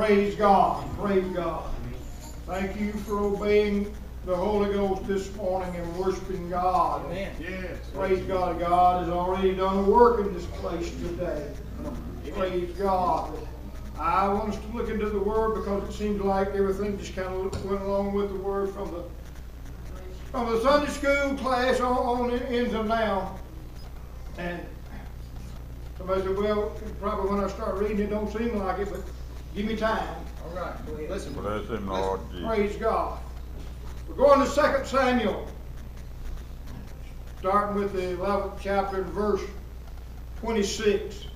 Praise God. Praise God. Thank you for obeying the Holy Ghost this morning and worshiping God. Amen. Yes. Praise God. God has already done a work in this place today. Praise God. I want us to look into the Word because it seems like everything just kind of went along with the Word from the from the Sunday school class on, on into now. And somebody said, well, probably when I start reading it, don't seem like it, but give me time. All right, go ahead. Listen. Bless him, Lord Jesus. Praise God. We're going to 2 Samuel, starting with the 11th chapter and verse 26.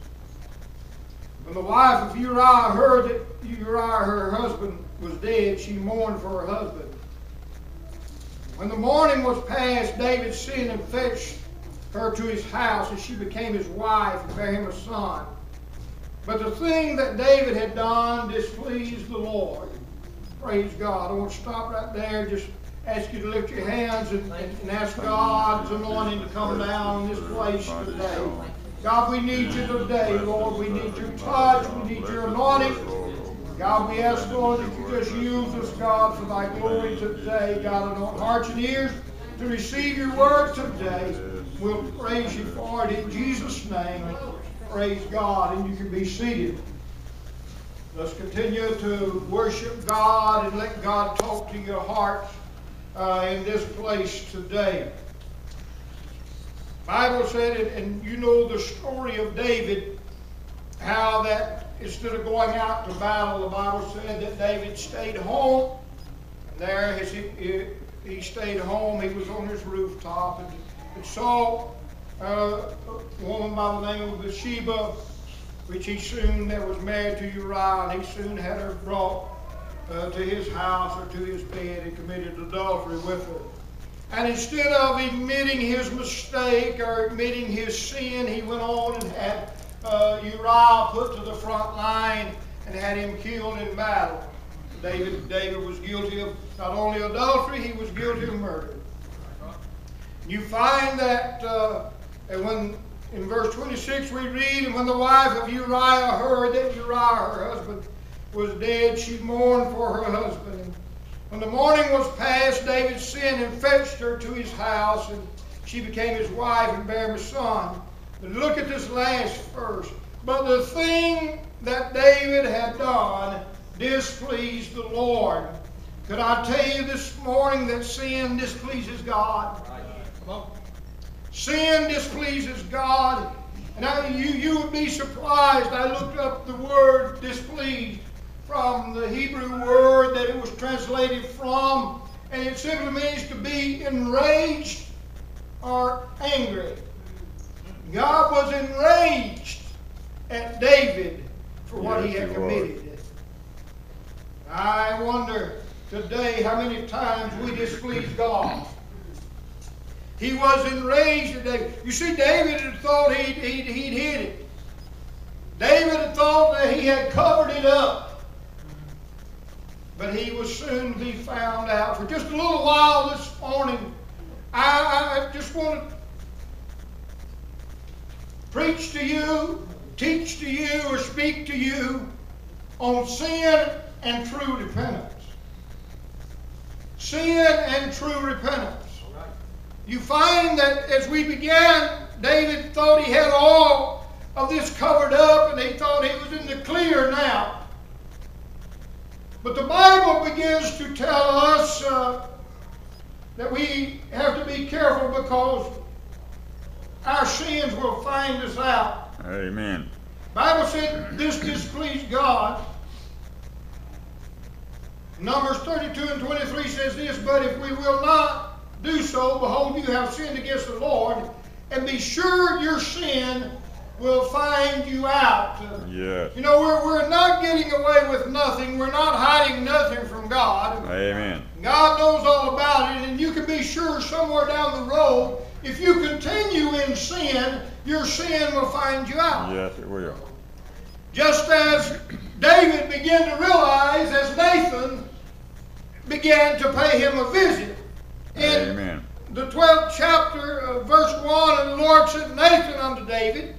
When the wife of Uriah heard that Uriah, her husband, was dead, she mourned for her husband. When the morning was past, David sent and fetched her to his house, and she became his wife and bare him a son. But the thing that David had done displeased the Lord. Praise God. I want to stop right there. Just ask you to lift your hands and, and, ask God's anointing to come down in this place today. God, we need you today, Lord. We need your touch. We need your anointing. God, we ask, Lord, that you just use us, God, for thy glory today. God, anoint hearts and ears to receive your word today. We'll praise you for it in Jesus' name. Praise God, and you can be seated. Let's continue to worship God and let God talk to your hearts uh, in this place today. Bible said it, and you know the story of David, how that instead of going out to battle, the Bible said that David stayed home. And there, he, he stayed home, he was on his rooftop and, and saw a woman by the name of Bathsheba, which he soon that was married to Uriah, and he soon had her brought uh, to his house or to his bed and committed adultery with her. And instead of admitting his mistake or admitting his sin, he went on and had uh, Uriah put to the front line and had him killed in battle. David, David was guilty of not only adultery, he was guilty of murder. You find that uh, when in verse 26 we read, and when the wife of Uriah heard that Uriah, her husband, was dead, she mourned for her husband. And when the morning was past, David sent and fetched her to his house, and she became his wife and bare him a son. But look at this last verse. But the thing that David had done displeased the Lord. Could I tell you this morning that sin displeases God? Sin displeases God. And I, you, you would be surprised. I looked up the word displeased from the Hebrew word that it was translated from, and it simply means to be enraged or angry. God was enraged at David for what he had committed. I wonder today how many times we displease God. He was enraged at David. You see, David had thought he'd, he'd, he'd hid it. David had thought that he had covered it up. But he was soon to be found out. For just a little while this morning, I, I just want to preach to you, teach to you, or speak to you on sin and true repentance. Sin and true repentance. You find that as we began, David thought he had all of this covered up and he thought he was in the clear now. But the Bible begins to tell us uh, that we have to be careful because our sins will find us out. Amen. Bible said this displeased God. Numbers 32 and 23 says this, but if we will not do so, behold, you have sinned against the Lord, and be sure your sin will find you out. Yes. You know, we're, we're not getting away with nothing. We're not hiding nothing from God. Amen. God knows all about it, and you can be sure somewhere down the road, if you continue in sin, your sin will find you out. Yes, it will. Just as David began to realize as Nathan began to pay him a visit. In Amen. the 12th chapter, of verse 1, and the Lord sent Nathan unto David,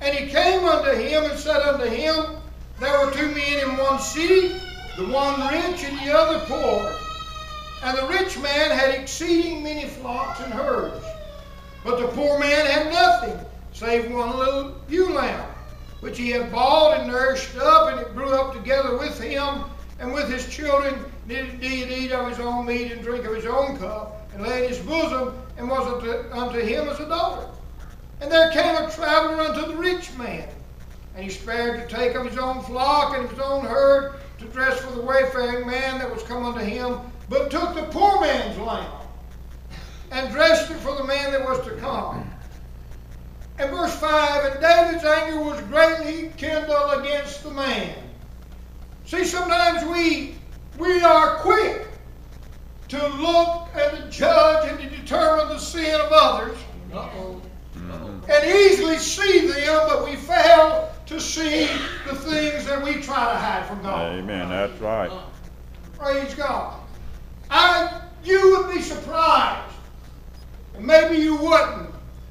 and he came unto him and said unto him, there were two men in one city, the one rich and the other poor. And the rich man had exceeding many flocks and herds. But the poor man had nothing, save one little ewe lamb, which he had bought and nourished up, and it grew up together with him and with his children, did eat of his own meat and drink of his own cup, and lay in his bosom, and was unto, unto him as a daughter. And there came a traveler unto the rich man, and he spared to take of his own flock and of his own herd to dress for the wayfaring man that was come unto him, but took the poor man's lamb and dressed it for the man that was to come. And verse 5 And David's anger was greatly kindled against the man. See, sometimes we, we are quick to look and to judge and to determine the sin of others. Uh-oh. And easily see them, but we fail to see the things that we try to hide from God. Amen. That's right. Praise God. I, you would be surprised, and maybe you wouldn't,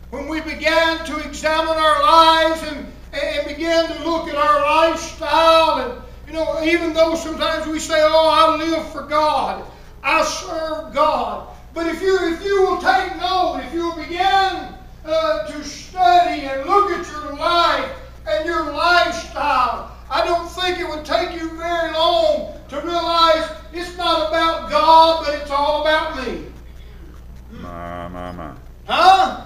when we began to examine our lives and, and began to look at our lifestyle. And, you know, even though sometimes we say, oh, I live for God, I serve God. But if you, if you will take note, if you will begin uh, to study and look at your life and your lifestyle, I don't think it would take you very long to realize it's not about God, but it's all about me. My, my, my. Huh?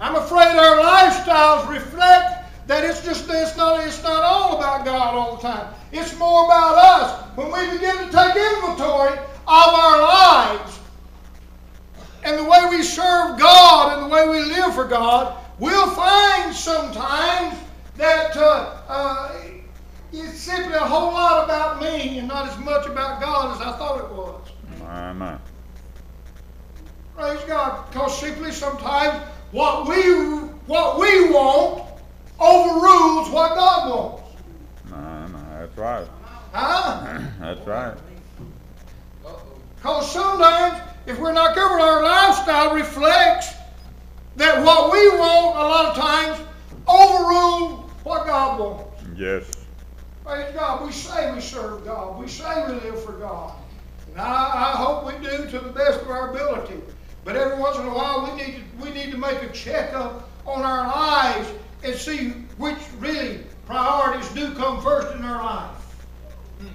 I'm afraid our lifestyles reflect that it's just it's not it's not all about God all the time. It's more about us. When we begin to take inventory of our lives and the way we serve God and the way we live for God, we'll find sometimes that uh, uh, it's simply a whole lot about me and not as much about God as I thought it was. My. Praise God. Because simply sometimes what we what we want overrules what God wants. My, my. That's right. Huh? That's right. Because sometimes if we're not covered, our lifestyle reflects that what we want a lot of times overrule what God wants. Yes. Praise God. We say we serve God. We say we live for God. And I, I hope we do to the best of our ability. But every once in a while, we need to, we need to make a checkup on our lives and see which really priorities do come first in our life. Hmm.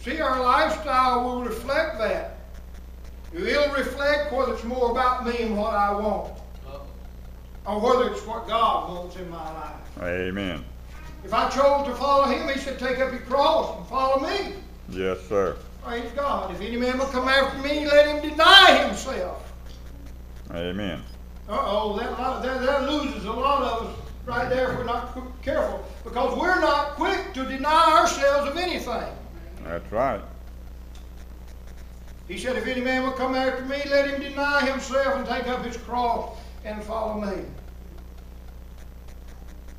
See, our lifestyle will reflect that. It'll reflect whether it's more about me and what I want, or whether it's what God wants in my life. Amen. If I chose to follow Him, He said, "Take up your cross and follow me." Yes, sir. Praise God. If any man will come after me, let him deny himself. Amen. Uh-oh, that, that, that loses a lot of us right there if we're not careful. Because we're not quick to deny ourselves of anything. That's right. He said, if any man will come after me, let him deny himself and take up his cross and follow me.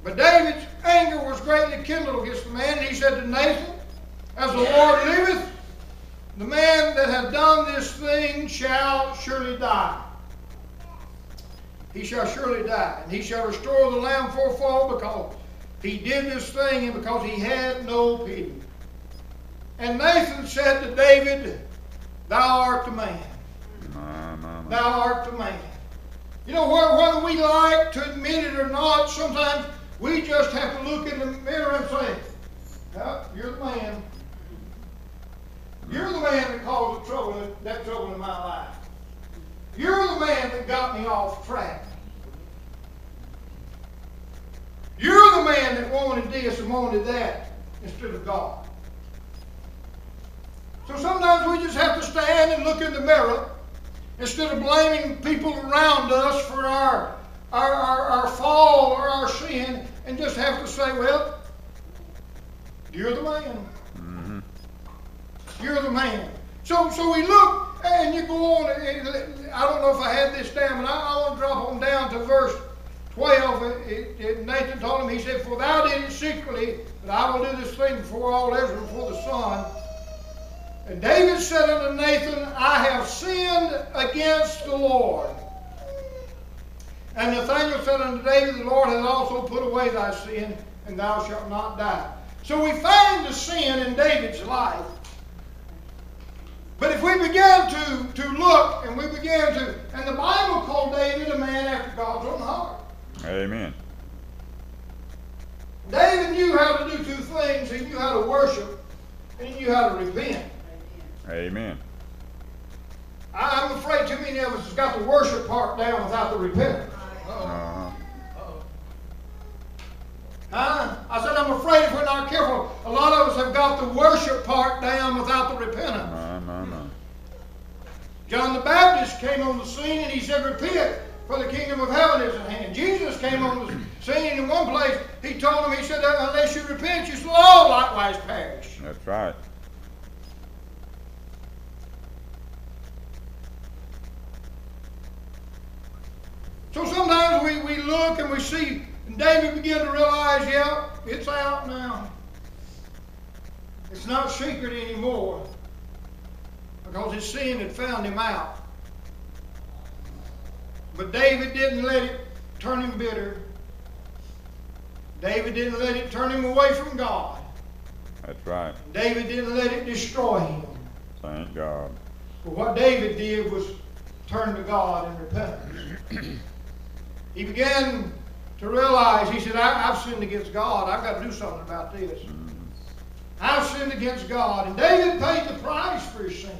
But David's anger was greatly kindled against the man, and he said to Nathan, As the Lord liveth, the man that hath done this thing shall surely die. He shall surely die, and he shall restore the lamb fourfold because he did this thing and because he had no pity. And Nathan said to David, Thou art the man. Thou art the man. You know, whether we like to admit it or not, sometimes we just have to look in the mirror and say, "Yep, you're the man. You're the man that caused the trouble, that trouble in my life. You're the man that got me off track. You're the man that wanted this and wanted that instead of God. So sometimes we just have to stand and look in the mirror instead of blaming people around us for our, our, our, our fall or our sin and just have to say, well, you're the man. Mm-hmm. You're the man. So, so we look and you go on. I don't know if I had this down, but I, want to drop on down to verse 12. It, it, Nathan told him, he said, For thou did it secretly, but I will do this thing before all Israel, before the sun. And David said unto Nathan, I have sinned against the Lord. And Nathanael said unto David, The Lord hath also put away thy sin, and thou shalt not die. So we find the sin in David's life. But if we begin to, to look and we begin to, and the Bible called David a man after God's own heart. Amen. David knew how to do two things. He knew how to worship and he knew how to repent. Amen. I- I'm afraid too many of us has got the worship part down without the repentance. Uh-huh. Huh? I said, I'm afraid if we're not careful, a lot of us have got the worship part down without the repentance. No. John the Baptist came on the scene and he said, Repent, for the kingdom of heaven is at hand. Jesus came on the scene in one place. He told them, He said, Unless you repent, you shall all likewise perish. That's right. So sometimes we, we look and we see, and David began to realize, yeah, it's out now. It's not secret anymore because his sin had found him out. But David didn't let it turn him bitter. David didn't let it turn him away from God. That's right. David didn't let it destroy him. Thank God. But what David did was turn to God in repentance. he began to realize, he said, I, have sinned against God. I've got to do something about this. Mm. I've sinned against God. And David paid the price for his sin.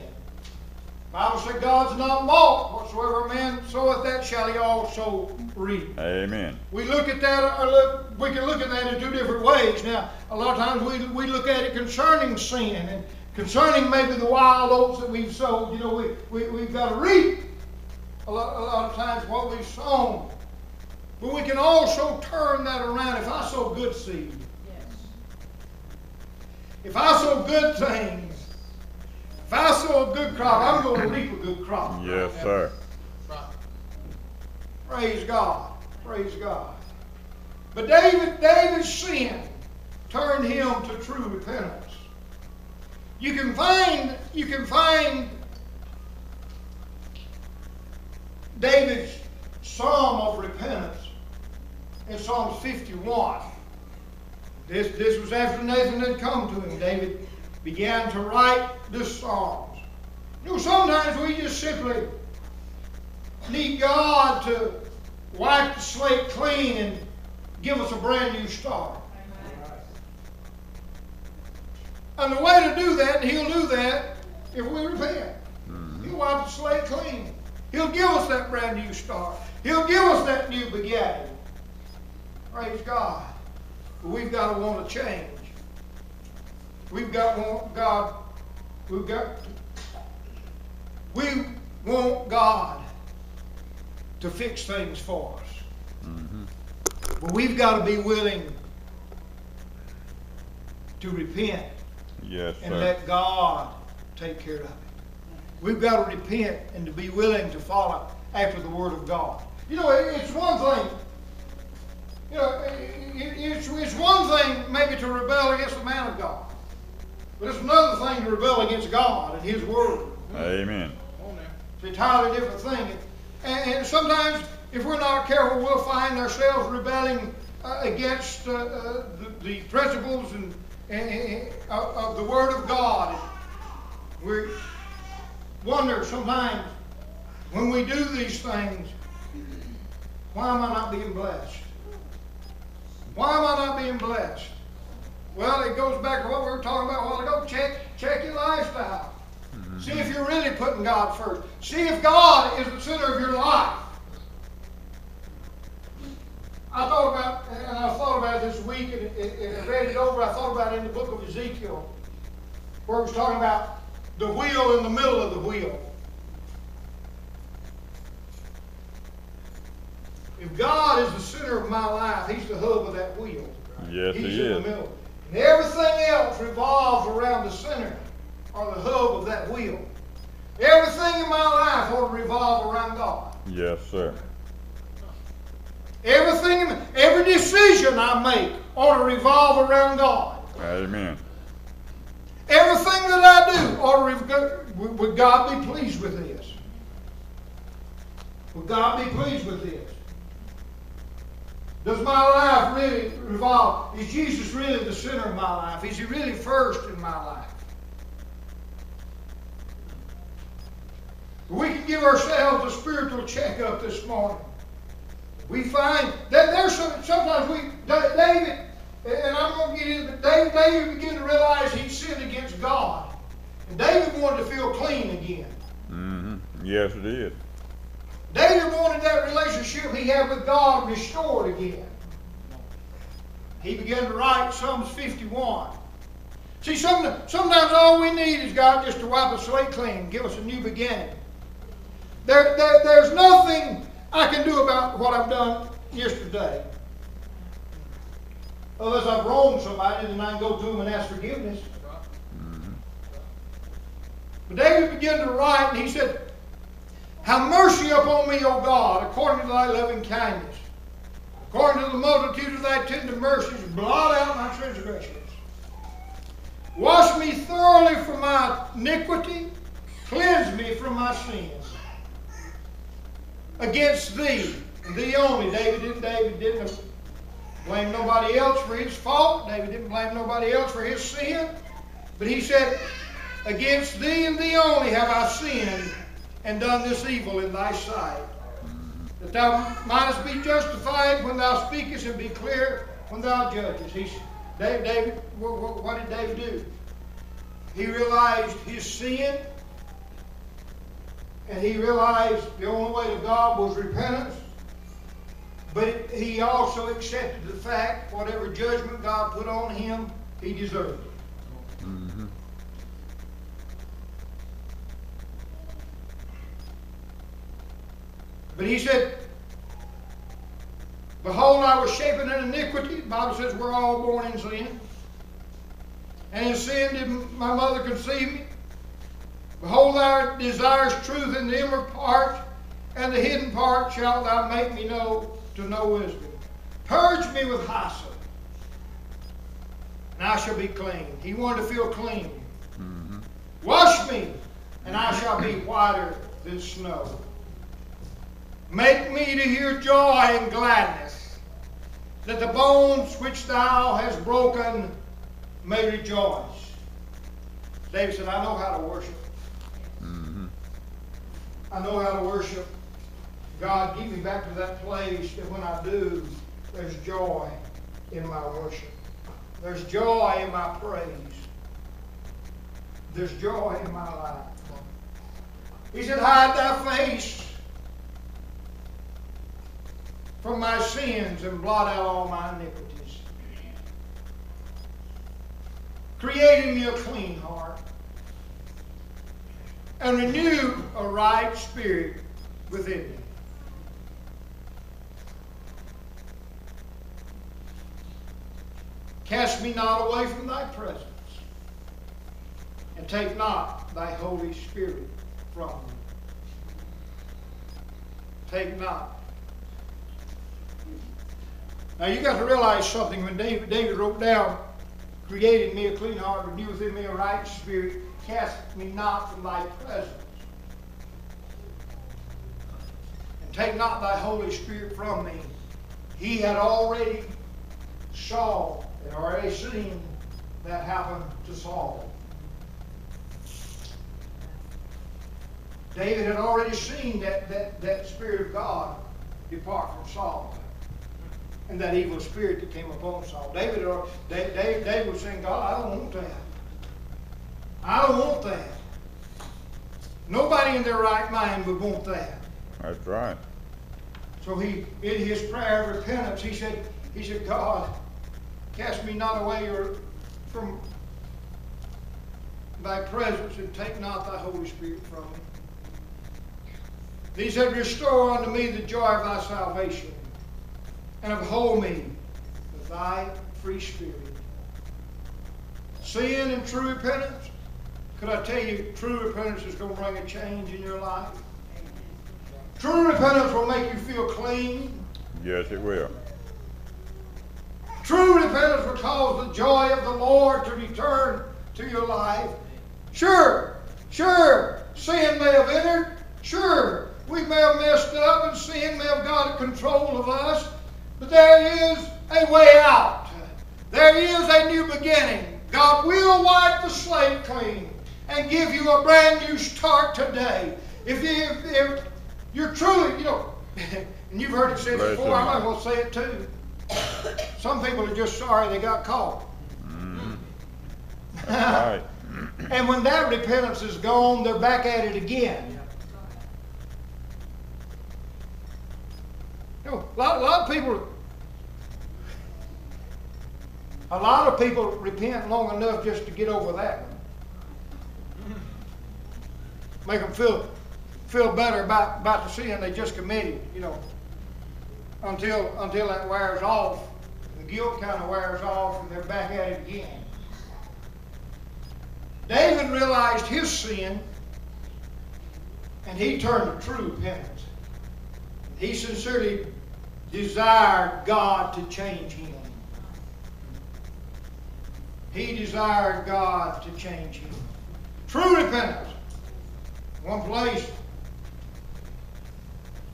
The Bible said God's not mocked. Whatsoever a man soweth, that shall he also reap. Amen. We look at that, or look, we can look at that in two different ways. Now, a lot of times we, we look at it concerning sin and concerning maybe the wild oats that we've sowed. You know, we, we, we've got to reap a lot, a lot of times what we've sown. But we can also turn that around. If I sow good seed, Yes. if I sow good things, if I sow a good crop, I'm going to reap a good crop. Yes, sir. Praise God. Praise God. But David, David's sin turned him to true repentance. You can find, you can find David's psalm of repentance in Psalms 51. This, this was after Nathan had come to him. David began to write the Psalms. You know, sometimes we just simply need God to wipe the slate clean and give us a brand new start. And the way to do that, and He'll do that if we repent. Hmm. He'll wipe the slate clean. He'll give us that brand new start. He'll give us that new beginning. Praise God. But we've got to want to change. We've got want God. We've got. We want God to fix things for us. Mm-hmm. But we've got to be willing to repent Yes, and sir. let God take care of it. We've got to repent and to be willing to follow after the Word of God. You know, it's one thing. You know, it's, it's one thing maybe to rebel against the man of God, but it's another thing to rebel against God and His Word. Amen. It's an entirely different thing. And, and sometimes, if we're not careful, we'll find ourselves rebelling uh, against uh, uh, the, the principles and, and, of the Word of God. We wonder sometimes when we do these things, why am I not being blessed? Why am I not being blessed? Well, it goes back to what we were talking about a while ago. Check, check your lifestyle. Mm-hmm. See if you're really putting God first. See if God is the center of your life. I thought about, and I thought about it this week, and, and, I read it over. I thought about it in the book of Ezekiel, where it was talking about the wheel in the middle of the wheel. If God is the center of my life, He's the hub of that wheel. Yes, He's he in the is. middle. And everything else revolves around the center or the hub of that wheel. Everything in my life ought to revolve around God. Yes, sir. Everything, every decision I make ought to revolve around God. Amen. Everything that I do ought to, rev- would would God be pleased with this? Would God be pleased with this? Does my life really revolve? Is Jesus really the center of my life? Is He really first in my life? We can give ourselves a spiritual checkup this morning. We find that there's some, sometimes we, David, and I'm going to get into David, David began to realize he sinned against God. And David wanted to feel clean again. Mm-hmm. Yes, it did. David wanted that relationship he had with God restored again. He began to write Psalms 51. See, sometimes all we need is God just to wipe a slate clean, give us a new beginning. There, there, there's nothing I can do about what I've done yesterday. Unless I've wronged somebody, then I can go to them and ask forgiveness. But David began to write, and he said, Have mercy upon me, O God, according to thy loving kindness. According to the multitude of thy tender mercies, blot out my transgressions. Wash me thoroughly from my iniquity, cleanse me from my sins against thee, thee only. David didn't, David didn't blame nobody else for his fault. David didn't blame nobody else for his sin. But he said, Against thee and thee only have I sinned and done this evil in thy sight. That thou mightest be justified when thou speakest and be clear when thou judgest. He's, David, what did David do? He realized his sin and he realized the only way to God was repentance. But he also accepted the fact whatever judgment God put on him, he deserved it. Mm-hmm. But he said, Behold, I was shapen in iniquity. The Bible says we're all born in sin. And in sin did my mother conceive me. Behold, thou desirest truth in the inward part, and the hidden part shalt thou make me know to know wisdom. Purge me with hyssop, and I shall be clean. He wanted to feel clean. Mm-hmm. Wash me, and I shall be whiter than snow. Make me to hear joy and gladness, that the bones which thou hast broken may rejoice. David said, I know how to worship. Mm-hmm. I know how to worship. God, get me back to that place that when I do, there's joy in my worship. There's joy in my praise. There's joy in my life. He said, Hide thy face from my sins and blot out all my iniquities. Create in me a clean heart and renew a right spirit within me. Cast me not away from thy presence, and take not thy Holy Spirit from me. Take not. Now you got to realize something when David, David wrote down, created me a clean heart, renew within me a right spirit, cast me not from thy presence. And take not thy Holy Spirit from me. He had already saw and already seen that happen to Saul. David had already seen that, that, that Spirit of God depart from Saul. And that evil spirit that came upon Saul. David, or David, David was saying, God, I don't want that. I don't want that. Nobody in their right mind would want that. That's right. So he, in his prayer of repentance, he said, he said, God, cast me not away from thy presence and take not thy Holy Spirit from me. He said, Restore unto me the joy of thy salvation, and uphold me with thy free spirit. Sin and true repentance. Could I tell you, true repentance is going to bring a change in your life? True repentance will make you feel clean. Yes, it will. True repentance will cause the joy of the Lord to return to your life. Sure, sure, sin may have entered. Sure, we may have messed up and sin may have got control of us. But there is a way out. There is a new beginning. God will wipe the slate clean and give you a brand new start today. If, if, if you're truly, you know, and you've heard it said Bless before, I might as man. well say it too. Some people are just sorry they got caught. Right. And when that repentance is gone, they're back at it again. You know, a lot, a lot of people, a lot of people repent long enough just to get over that one. Make them feel, feel better about, about the sin they just committed, you know. Until, until that wears off, the guilt kind of wears off and they're back at it again. David realized his sin and he turned to true repentance. He sincerely desired God to change him. He desired God to change him. True repentance. One place,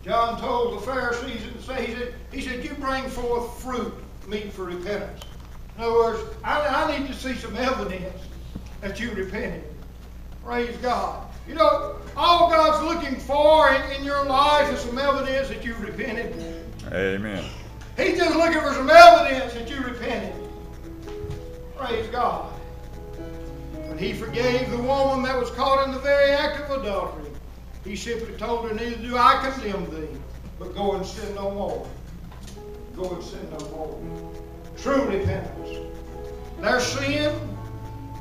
John told the Pharisees and say, he said, he said, you bring forth fruit meet for repentance. In other words, I, I need to see some evidence that you repented. Praise God. You know, all God's looking for in, in your life is some evidence that you repented. Amen. He's just looking for some evidence that you repented. Praise God. When he forgave the woman that was caught in the very act of adultery, he simply told her, Neither do I condemn thee, but go and sin no more. Go and sin no more. True repentance. There's sin,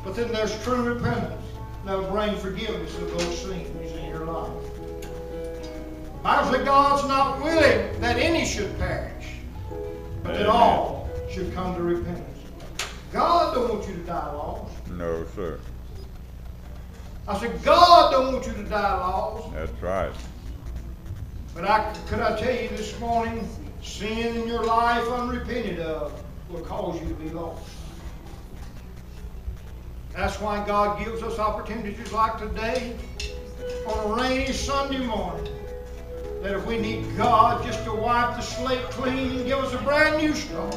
but then there's true repentance. That'll bring forgiveness of those sins in your life. Bible said God's not willing that any should perish, but that all should come to repentance. God don't want you to die lost. No, sir. I said, God don't want you to die lost. That's right. But I, could I tell you this morning, sin in your life unrepented of will cause you to be lost. That's why God gives us opportunities like today on a rainy Sunday morning. That if we need God just to wipe the slate clean and give us a brand new start,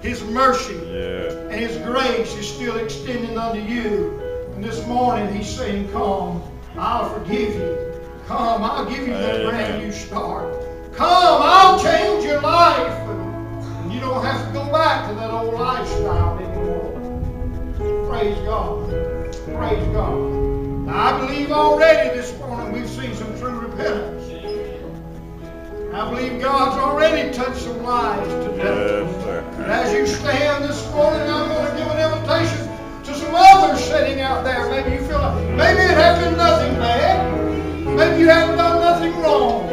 His mercy Yeah. and His grace is still extending unto you. And this morning He's saying, Come, I'll forgive you. Come, I'll give you that Amen. brand new start. Come, I'll change your life. And you don't have to go back to that old lifestyle anymore. Praise God. Praise God. Now, I believe already this morning we've seen some true repentance. I believe God's already touched some lives today. Yes, sir. And as you stand this morning, I'm going to give an invitation to some others sitting out there. Maybe you feel like, maybe it has been nothing bad. Maybe you haven't done nothing wrong.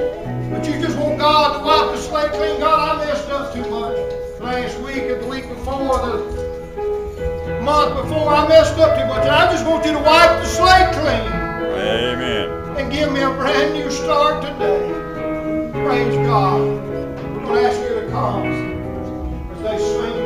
But you just want God to wipe the slate clean. God, I messed up too much. Last week and the week before, the month before, I messed up too much. And I just want you to wipe the slate clean Amen. and give me a brand new start today. Praise God. We're going to ask you to come as they sing.